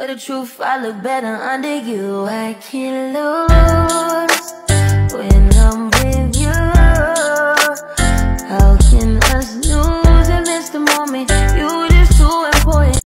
But the truth, I look better under you. I can't lose.